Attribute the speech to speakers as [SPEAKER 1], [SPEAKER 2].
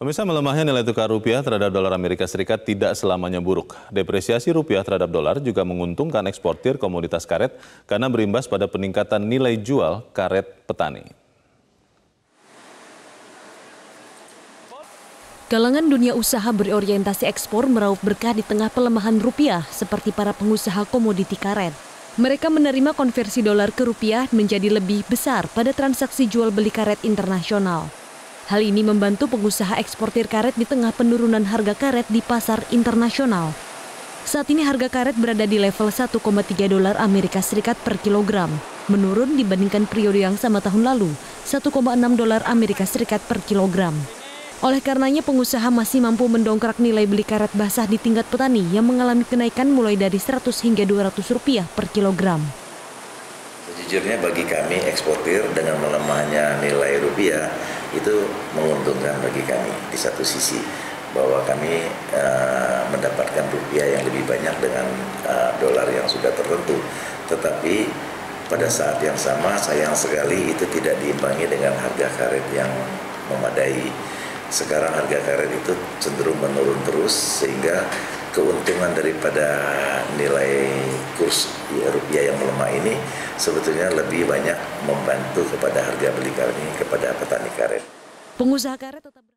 [SPEAKER 1] Pemirsa melemahnya nilai tukar rupiah terhadap dolar Amerika Serikat tidak selamanya buruk. Depresiasi rupiah terhadap dolar juga menguntungkan eksportir komoditas karet karena berimbas pada peningkatan nilai jual karet petani.
[SPEAKER 2] Kalangan dunia usaha berorientasi ekspor meraup berkah di tengah pelemahan rupiah seperti para pengusaha komoditi karet. Mereka menerima konversi dolar ke rupiah menjadi lebih besar pada transaksi jual beli karet internasional. Hal ini membantu pengusaha eksportir karet di tengah penurunan harga karet di pasar internasional. Saat ini harga karet berada di level 1,3 dolar Amerika Serikat per kilogram, menurun dibandingkan periode yang sama tahun lalu, 1,6 dolar Amerika Serikat per kilogram. Oleh karenanya pengusaha masih mampu mendongkrak nilai beli karet basah di tingkat petani yang mengalami kenaikan mulai dari 100 hingga 200 rupiah per kilogram.
[SPEAKER 3] Sejujurnya bagi kami eksportir dengan melemahnya nilai rupiah itu menguntungkan bagi kami di satu sisi bahwa kami uh, mendapatkan rupiah yang lebih banyak dengan uh, dolar yang sudah tertentu. Tetapi pada saat yang sama sayang sekali itu tidak diimbangi dengan harga karet yang memadai. Sekarang harga karet itu cenderung menurun terus sehingga keuntungan daripada nilai kurs rupiah yang melemah ini sebetulnya lebih banyak membantu kepada harga beli kami kepada petani karet.
[SPEAKER 2] Pengusaha karet tetap